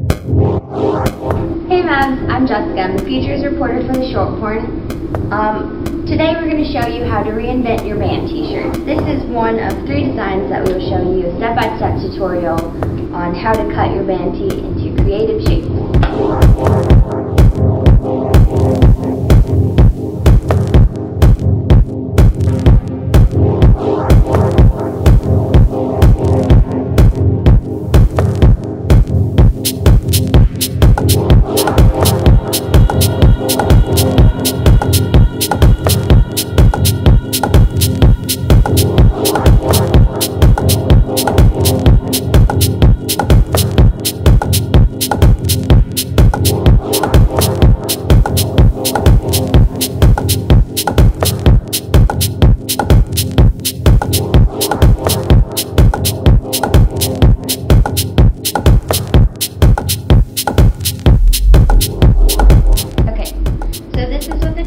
Hey Mavs, I'm Jessica. I'm the features reporter for the Shorthorn. Um, today we're going to show you how to reinvent your band t-shirts. This is one of three designs that we will show you a step-by-step -step tutorial on how to cut your band tee into creative shapes.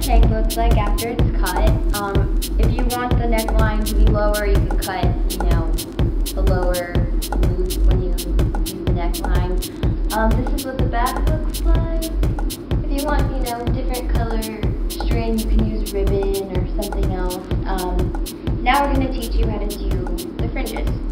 Tank looks like after it's cut. Um, if you want the neckline to be lower, you can cut, you know, the lower loop when you do the neckline. Um, this is what the back looks like. If you want, you know, different color string, you can use ribbon or something else. Um, now we're going to teach you how to do the fringes the.